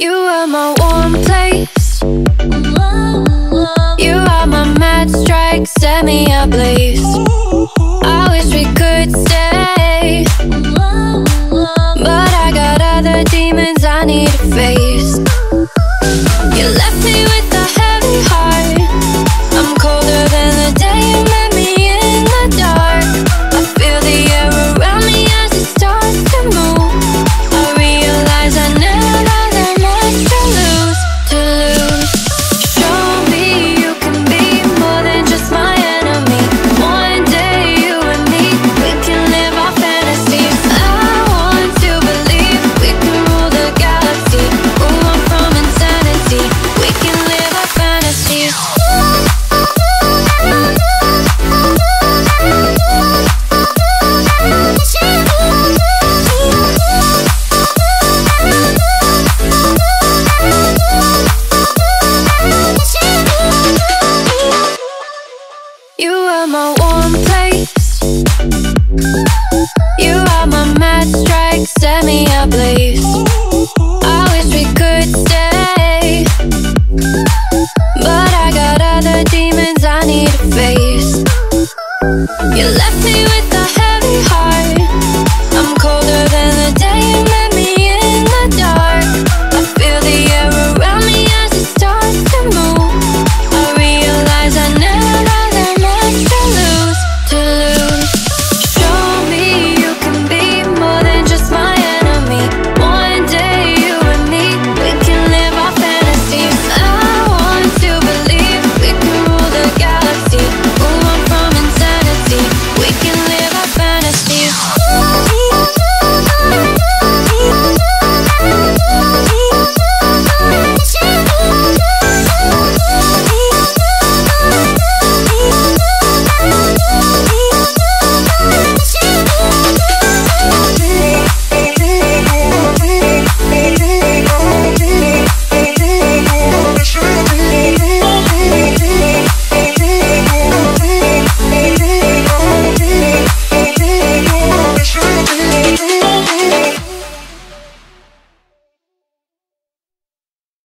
You are my warm place. You are my mad strike, set me ablaze. I wish we could stay. But I got other demons I need to face. You are my warm place. You